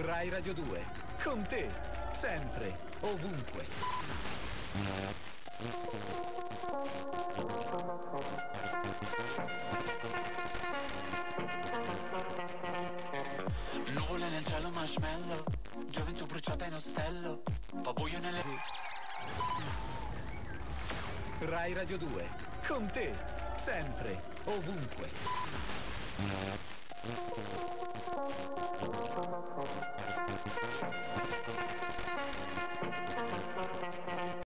Rai Radio 2, con te, sempre, ovunque. Nuvole nel cielo marshmallow. Gioventù bruciata in ostello. Fa buio nelle... Rai Radio 2, con te, sempre, ovunque.